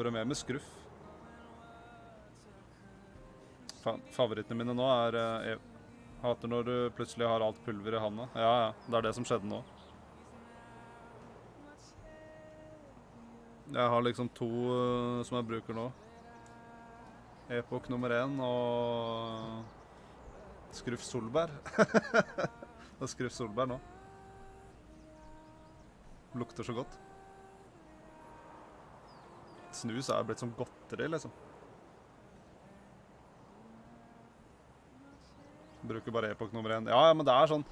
Bare mer med skruff. Fa favorittene mine nå er eh, Hater når du plutselig har alt pulver i handa. Ja, ja. Det er det som skjedde nå. Jeg har liksom to uh, som jeg bruker nå. Epok nummer én og Skruff Solbær. det er Skruff Solbær nå. Lukter så godt. Snus er blitt som godteri, liksom. Bruker bare epok nummer én. Ja, ja, men det er sånn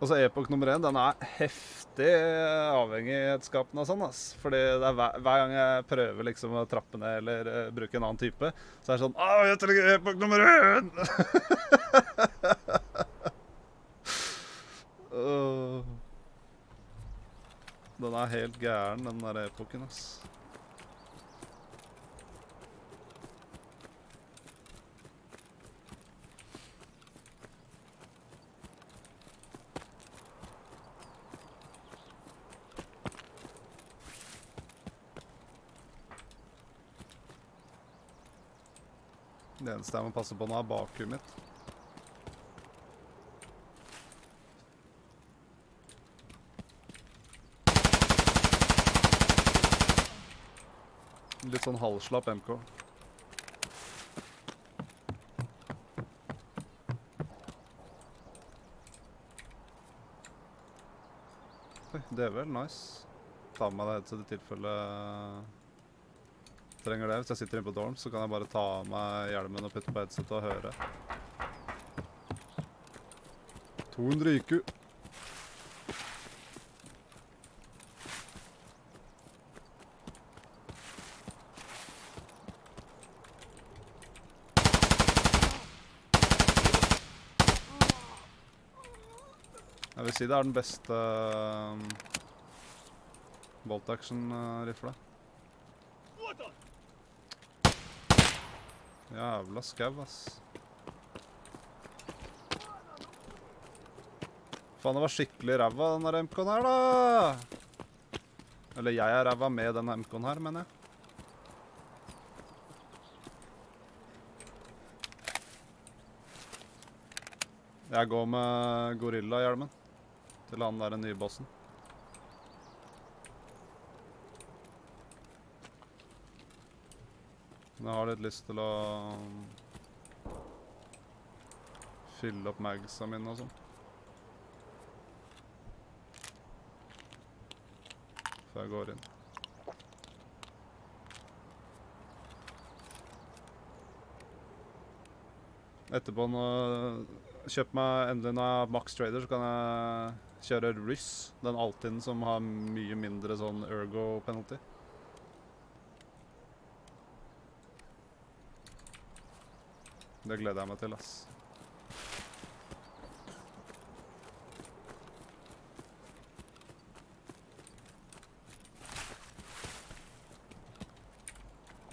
Altså, epok nummer én, den er heftig avhengighetsskapende og sånn, ass. Fordi det er hver, hver gang jeg prøver liksom å trappe ned eller uh, bruke en annen type, så er det sånn Å, jeg trenger epok nummer én! uh, den er helt gæren, den der epoken, ass. Det eneste jeg må passe på nå, er bakuet mitt. Litt sånn halvslapp MK. Oi, det er vel nice. Ta med deg det headsetet i tilfelle trenger det. Hvis jeg sitter inne på dorm, så kan jeg bare ta av meg hjelmen og putte på headsetet og høre. 200 IQ. Jeg vil si det er den beste um, bolt action-rifla. Jævla skau, ass. Faen, det var skikkelig ræva, den der MK-en her, da! Eller jeg er ræva med den MK-en her, mener jeg. Jeg går med gorilla-hjelmen til han der nye bossen. Men jeg har litt lyst til å fylle opp magsa mine og sånn. Før jeg går inn. Etterpå når Kjøp meg endelig når jeg har Max Trader, så kan jeg kjøre Ryss. Den Altinen som har mye mindre sånn ergo penalty. Det gleder jeg meg til, ass.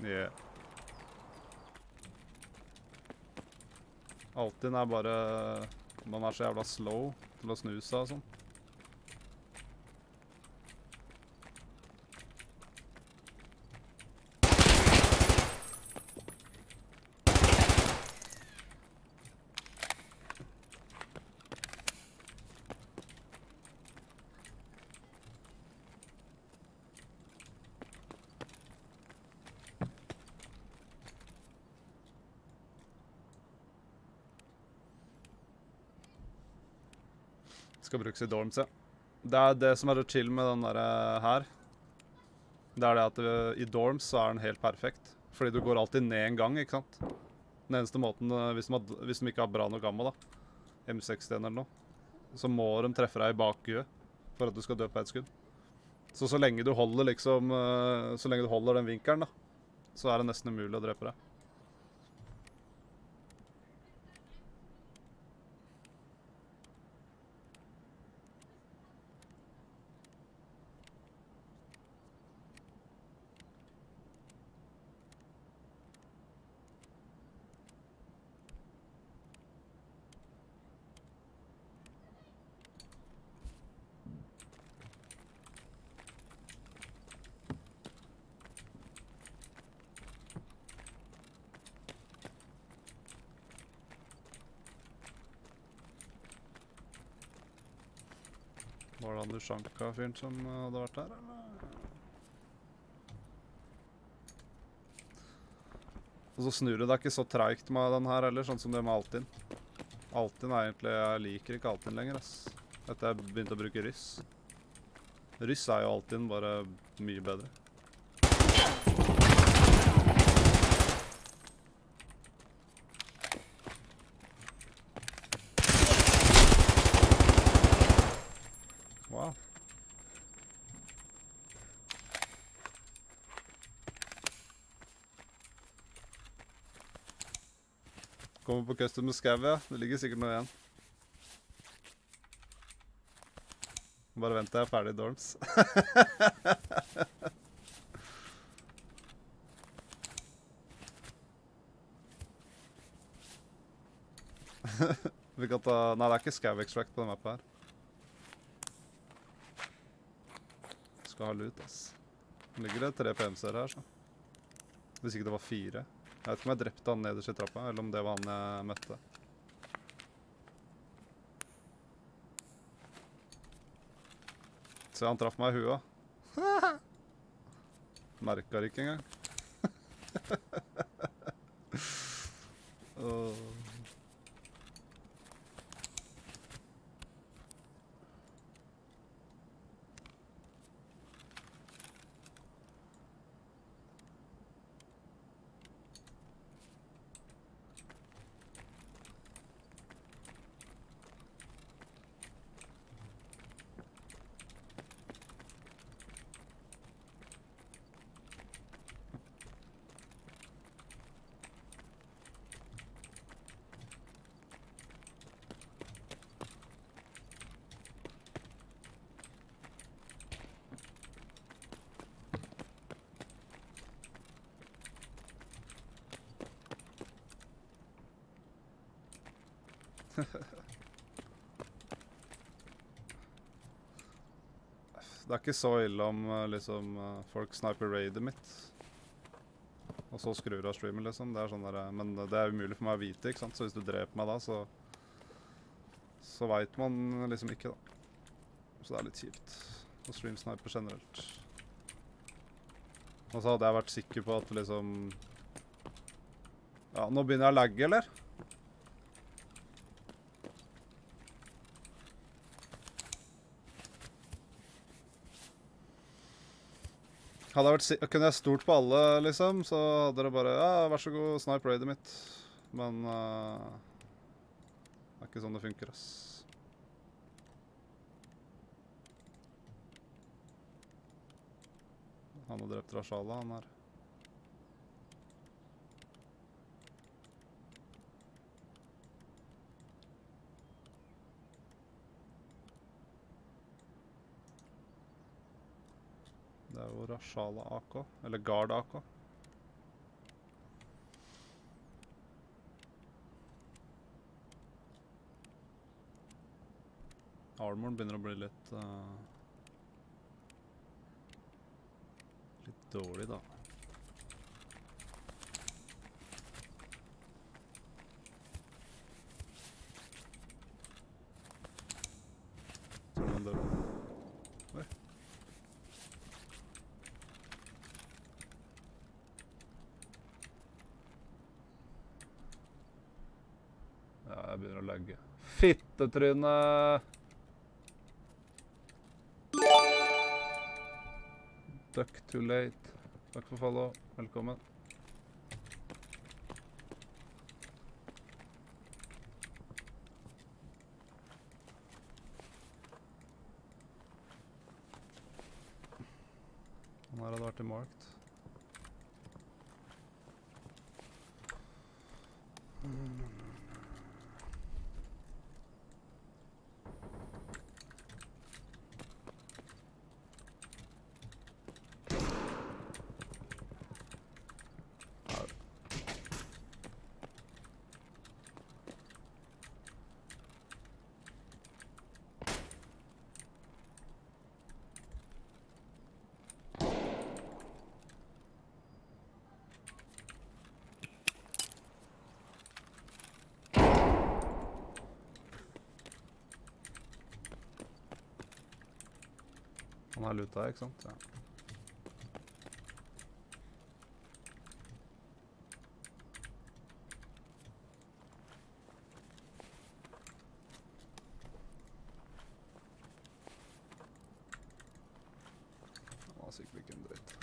Yeah. Altinn er bare Man er så jævla slow til å snu seg og sånn. Skal brukes i dorms, ja. Det er det som er så chill med den der eh, her. Det er det at det, i dorms så er den helt perfekt. Fordi du går alltid ned en gang, ikke sant? Den eneste måten, eh, hvis de, har, hvis de ikke har bra nok ammo, da, M61 eller noe, så må de treffe deg i bakhuet for at du skal dø på ett skudd. Så så lenge du holder liksom eh, Så lenge du holder den vinkelen, da, så er det nesten umulig å drepe deg. Var det han Dusjanka-fyren som eh, hadde vært der, eller? Og så snur det deg ikke så treigt med den her heller, sånn som det med Altinn. Altinn er egentlig Jeg liker ikke Altinn lenger, ass. Etter jeg begynte å bruke Ryss. Ryss er jo Altinn, bare mye bedre. Kommer på custom Scav, ja. Det ligger sikkert noe igjen. Bare vent til jeg er ferdig i dorms. Vi kan ta Nei, det er ikke skau extract på den mappa her. Skal ha loot, ass. Ligger det tre PMC-er her, så. Hvis ikke det var fire. Jeg vet ikke om jeg drepte han nederst i trappa, eller om det var han jeg møtte. Se, han traff meg i huet. Merka det ikke engang. Det er ikke så ille om eh, liksom, eh, folk sniper raidet mitt. Og så skrur av streamen, liksom. Det er sånn der, eh, men det er umulig for meg å vite, ikke sant? Så hvis du dreper meg da, så Så veit man liksom ikke, da. Så det er litt kjipt. Å streamsnipe generelt. Og så hadde jeg vært sikker på at liksom Ja, nå begynner jeg å lagge, eller? Hadde jeg vært, kunne jeg stolt på alle, liksom, så hadde det bare Ja, vær så god, snipe raidet mitt. Men eh, det er ikke sånn det funker, ass. Han har drept Rashala, han her. Det er AK, eller Guard AK. Armoren begynner å bli litt eh, Litt dårlig, da. Tror man dør. Oi. Ja, lagge. Fittetryne! Duck too late. Takk for follow. Velkommen. Han her hadde vært i marked. Han har luta, ikke sant? Ja. Han har sikkert ikke en dritt.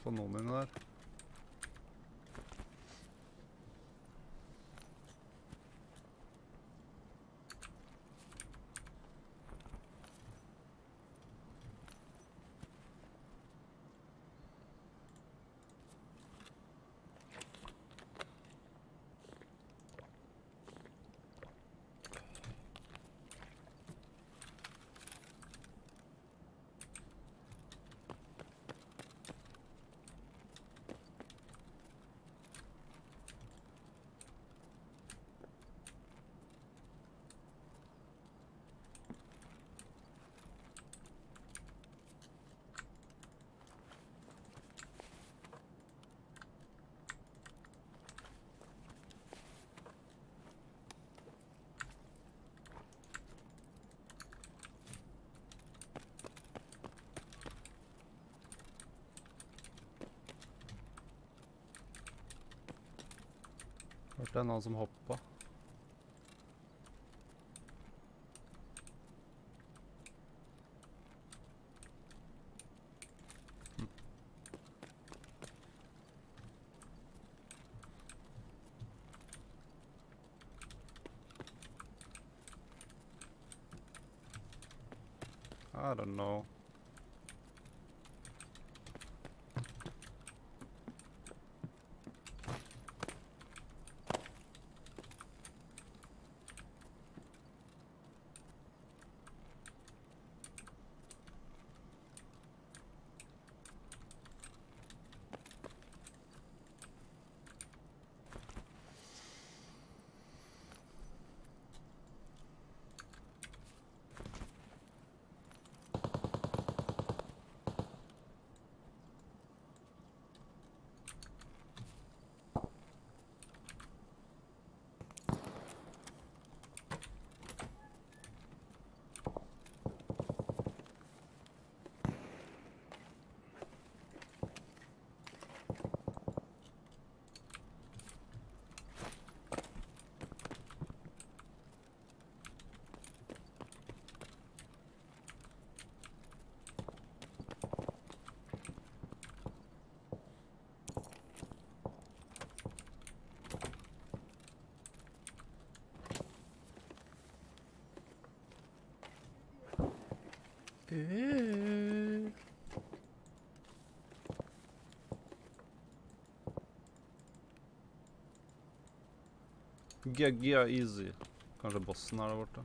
Får noen inni der? Hørte jeg noen som hoppa? Hm. I don't know. Gia easy. Kanskje bossen er der borte.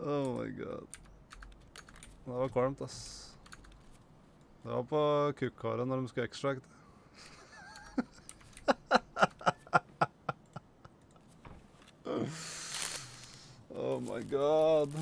oh my god. Det var kvalmt, ass. Kukkhåret når de skulle extract. oh my god.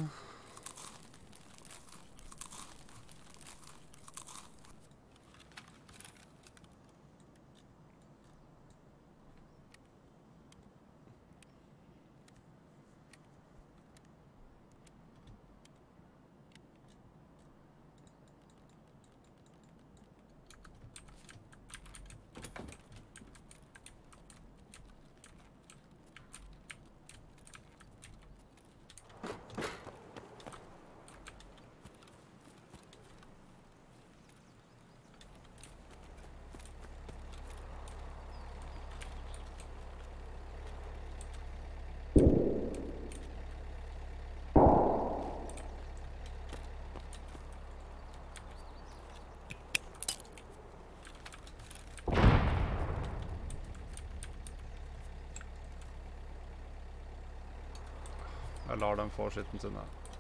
Jeg lar dem få skitten sin her.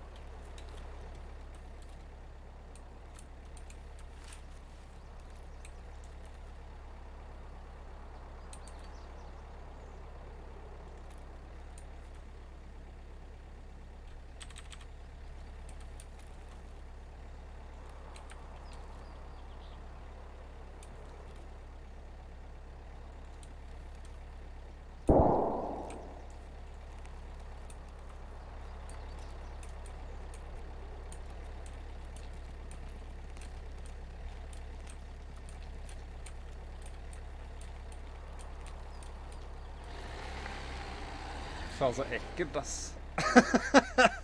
Faen, så ekkelt, ass.